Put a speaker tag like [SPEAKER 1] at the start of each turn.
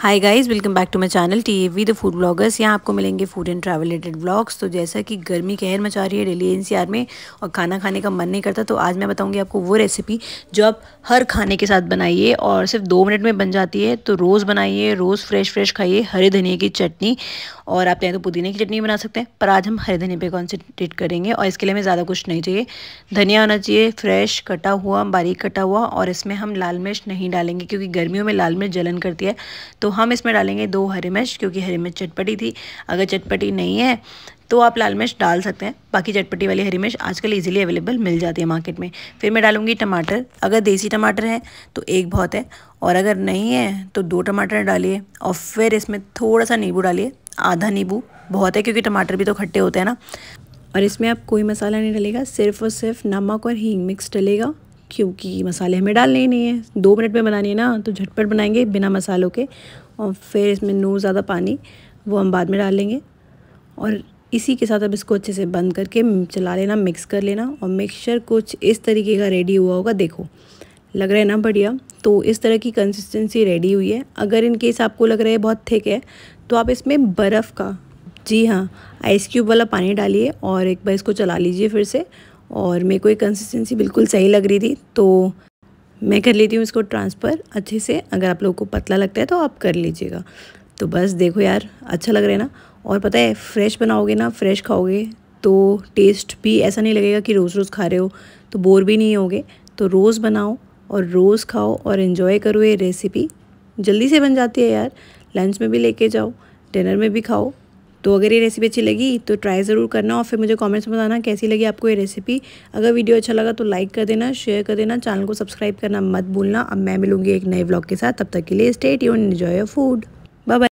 [SPEAKER 1] Hi guys welcome back to my channel T V the food bloggers यहाँ आपको मिलेंगे food and travel related blogs तो जैसा कि गर्मी कहर मचा रही है डेली एनसीआर में और खाना खाने का मन नहीं करता तो आज मैं बताऊँगी आपको वो रेसिपी जो आप हर खाने के साथ बनाइए और सिर्फ़ दो मिनट में बन जाती है। तो रोज़ बनाइए, रोज़ फ्रेश फ्रेश खाइए हरे धनिया की चटनी और आप चाहें तो पुदीने की चटनी बना सकते हैं, पर आज हम हरे धनिया पर कॉन्सेंट्रेट करेंगे और इसके लिए हमें ज़्यादा कुछ नहीं चाहिए। धनिया होना चाहिए फ्रेश कटा हुआ, बारीक कटा हुआ और इसमें हम लाल मिर्च नहीं डालेंगे क्योंकि गर्मियों में लाल मिर्च जलन करती है। तो हम इसमें डालेंगे दो हरी मिर्च, क्योंकि हरी मिर्च चटपटी थी। अगर चटपटी नहीं है तो आप लाल मिर्च डाल सकते हैं। बाकी चटपटी वाली हरी मिर्च आजकल इजीली अवेलेबल मिल जाती है मार्केट में। फिर मैं डालूँगी टमाटर। अगर देसी टमाटर है तो एक बहुत है। और अगर नहीं है तो दो टमाटर डालिए। और फिर इसमें थोड़ा सा नींबू डालिए। आधा नींबू बहुत है, क्योंकि टमाटर भी तो खट्टे होते हैं ना। और इसमें आप कोई मसाला नहीं डलेगा सिर्फ़ और सिर्फ़ नमक और हींग मिक्स डलेगा क्योंकि मसाले हमें डालने ही नहीं है। दो मिनट में बनानी है ना तो झटपट बनाएँगे बिना मसालों के। और फिर इसमें नो ज़्यादा पानी, वो हम बाद में डाल लेंगे। और इसी के साथ अब इसको अच्छे से बंद करके चला लेना, मिक्स कर लेना। और मिक्सचर कुछ इस तरीके का रेडी हुआ होगा, देखो। लग रहा है ना बढ़िया? तो इस तरह की कंसिस्टेंसी रेडी हुई है। अगर इन केस आपको लग रहा है बहुत थिक है तो आप इसमें बर्फ़ का, जी हाँ आइस क्यूब वाला पानी डालिए और एक बार इसको चला लीजिए फिर से। और मेरे को ये कंसिस्टेंसी बिल्कुल सही लग रही थी तो मैं कर लेती हूँ इसको ट्रांसफ़र अच्छे से। अगर आप लोगों को पतला लगता है तो आप कर लीजिएगा। तो बस देखो यार अच्छा लग रहा है ना? और पता है फ्रेश बनाओगे ना फ्रेश खाओगे तो टेस्ट भी ऐसा नहीं लगेगा कि रोज़ रोज़ खा रहे हो तो बोर भी नहीं होगे। तो रोज़ बनाओ और रोज़ खाओ और इन्जॉय करो ये रेसिपी जल्दी से बन जाती है यार। लंच में भी लेके जाओ डिनर में भी खाओ तो अगर ये रेसिपी अच्छी लगी तो ट्राई ज़रूर करना और फिर मुझे कमेंट्स में बताना कैसी लगी आपको ये रेसिपी अगर वीडियो अच्छा लगा तो लाइक कर देना शेयर कर देना चैनल को सब्सक्राइब करना मत भूलना। अब मैं मिलूँगी एक नए ब्लॉग के साथ। तब तक के लिए स्टेट यून एन्जॉय योर फ़ूड